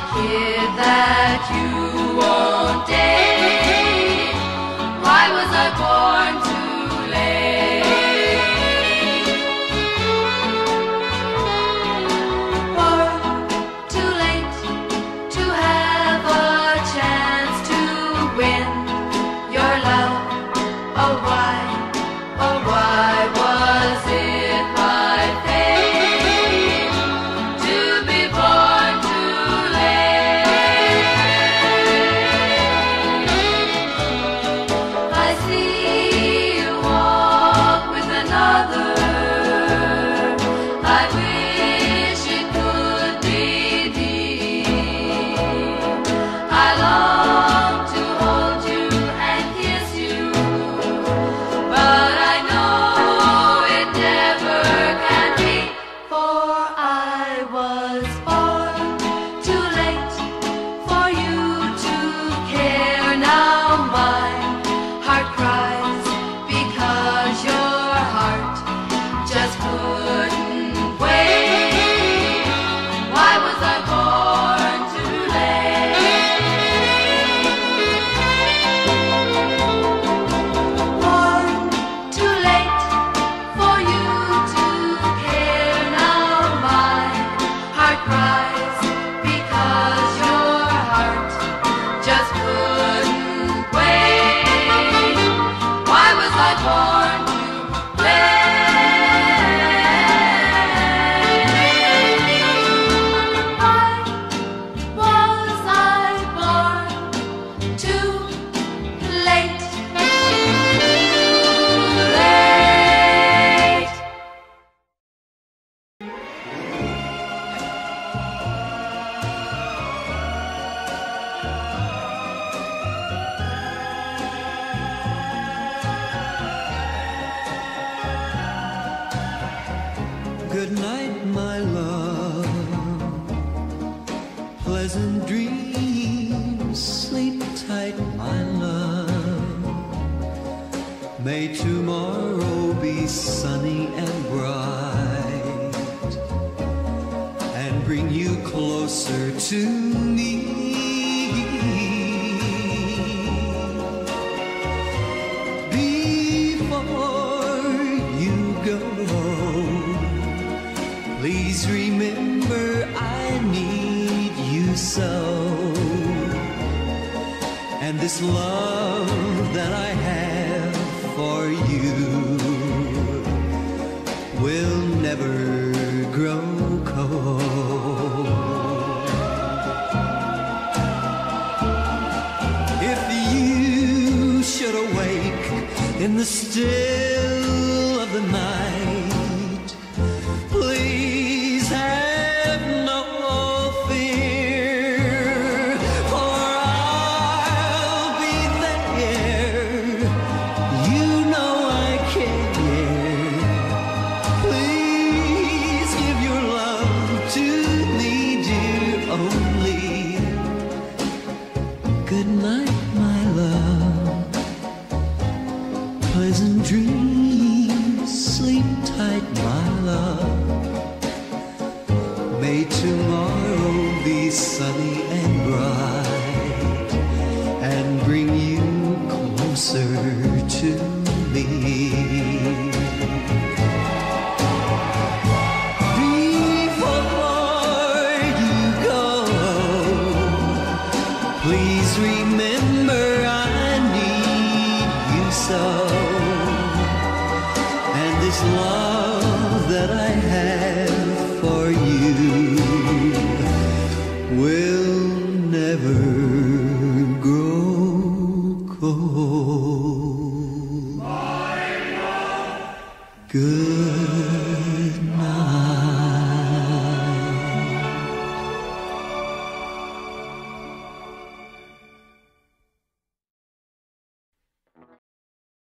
kid that you won't date. Why was I born too late? Born too late to have a chance to win your love. Oh why, was Night, my love. Pleasant dreams, sleep tight, my love. May tomorrow be sunny and bright and bring you closer to so. And this love that I have for you will never grow cold. If you should awake in the still of the night, please have Good night, my love. Pleasant dreams, sleep tight, my love. May tomorrow be sunny remember I need you so. And this love that I have for you will